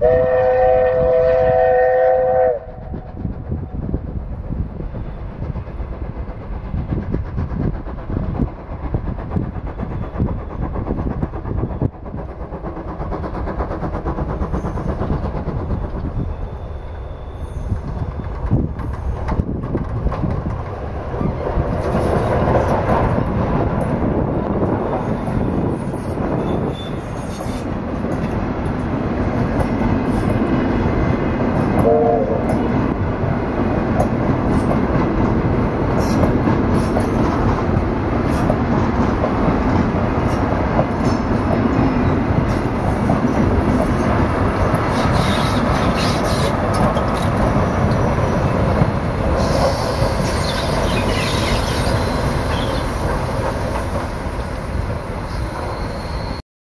and